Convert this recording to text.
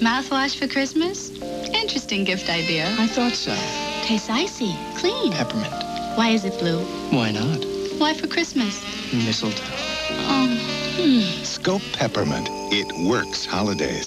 Mouthwash for Christmas? Interesting gift idea. I thought so. Tastes icy, clean. Peppermint. Why is it blue? Why not? Why for Christmas? Mistletoe. Oh, hmm. Scope Peppermint. It works holidays.